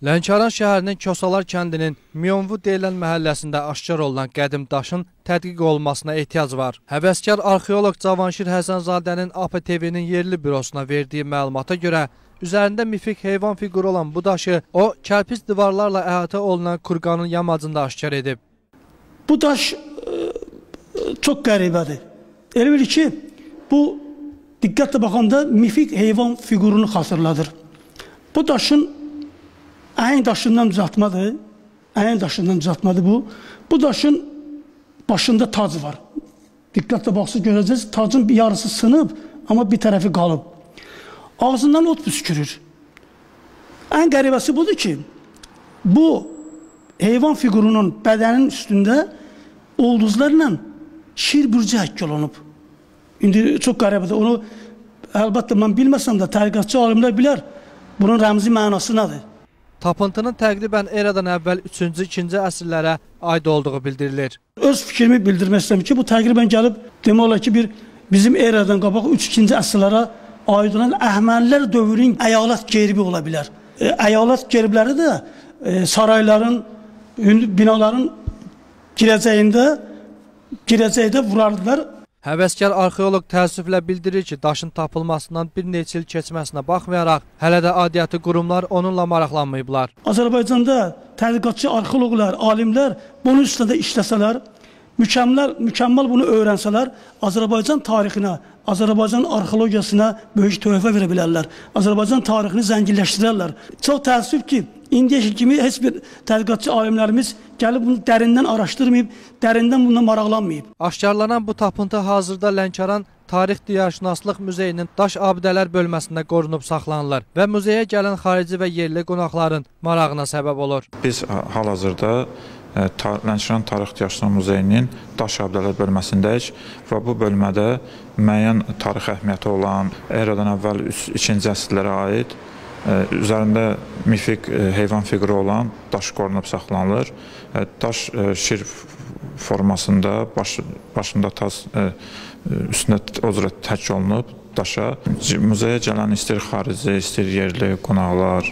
Lənkəran şəhərinin Kosalar kəndinin Miyonvu deyilən məhəlləsində aşkar olunan qədim daşın tədqiq olunmasına ehtiyac var. Həvəskar arxeoloq Cavanşir Həsənzadənin APTV-nin yerli bürosuna verdiyi məlumata görə üzərində mifik heyvan fiquru olan bu daşı o, kərpic divarlarla əhatə olunan kurqanın yamacında aşkar edib. Bu daş e, çox qəribədir. Elə bil ki, bu diqqətlə baxanda mifik heyvan fiqurunu xatırladır. Bu daşın Əhəng daşından düzəltmədir. Əhəng daşından düzəltmədir bu. Bu daşın başında tac var. Diqqətlə baxsa görəcəksiniz, tacın bir yarısı sınıb, amma bir tərəfi qalıb. Ağzından ot püskürür. Ən qəribəsi budur ki, bu heyvan fiqurunun bədənin üstündə ulduzlarla şir bürcə həkk olunub. İndi çox qəribədir. Onu əlbəttə mən bilməsəm də tədqiqatçı alimlər bilər bunun rəmzi mənası nədir. Tapıntının təqribən eradan əvvəl 3-cü, 2-ci əsrlərə aid olduğu bildirilir. Öz fikrimi bildirmək istəyirəm ki, bu təqribən gəlib demək olar ki, bir bizim eradan qabaq 3-2-ci əsrlərə aid olan Əhmənilər dövrün əyalət gerbi ola bilər. E, əyalət gerbləri də e, sarayların, binaların girəcəyində girəcəkdə vurardılar. Həvəskar arxeoloq təəssüflə bildirir ki, daşın tapılmasından bir neçə il keçməsinə baxmayaraq, hələ də adiyyəti qurumlar onunla maraqlanmayıblar. Azərbaycanda tədqiqatçı arxeoloqlar, alimlər bunun üstündə işləsələr, mükəmməl, mükəmməl bunu öyrənsələr, Azərbaycan tarixinə, Azərbaycan arxeologiyasına böyük töhfə verə bilərlər. Azərbaycan tarixini zənginləşdirərlər. Çox təəssüf ki, indiyə kimi heç bir tədqiqatçı alimlərimiz gəlib bunu dərindən araşdırmayıb, dərindən bununla maraqlanmayıb. Aşkarlanan bu tapıntı hazırda Lənkəran Tarix Diyarşünaslıq Muzeyinin daş abidələr bölməsində qorunub saxlanılır və muzeyə gələn xarici və yerli qonaqların marağına səbəb olur. Biz hal-hazırda Lənkəran Tarix Diyarşünaslıq Muzeyinin daş abidələr bölməsindəyik və bu bölmədə müəyyən tarix əhəmiyyəti olan eradan əvvəl 2-ci əsrlərə aid üzərində mifik heyvan fiquru olan daş qorunub saxlanılır. Daş şir formasında, baş, başında tas üstündə o cürə tək olunub daşa. Muzeyə gələn istir xarici, istir yerli qonaqlar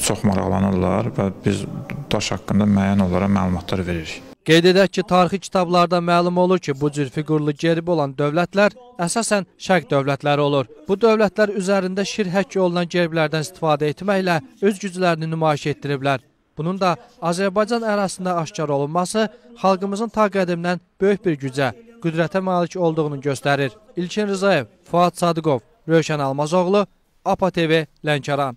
çox maraqlanırlar və biz daş haqqında müəyyən olaraq məlumatlar veririk. Qeyd edək ki, tarixi kitablarda məlum olur ki, bu cür fiqurlu gerib olan dövlətlər əsasən şərq dövlətləri olur. Bu dövlətlər üzərində şir həkk olunan gerblərdən istifadə etməklə öz güclərini nümayiş etdiriblər. Bunun da Azərbaycan ərazisində aşkar olunması xalqımızın ta qədimdən böyük bir gücə, qüdrətə malik olduğunu göstərir. İlkin Rızayev, Fuad Sadıqov, Rövşən Almazoğlu, APA TV, Lənkəran.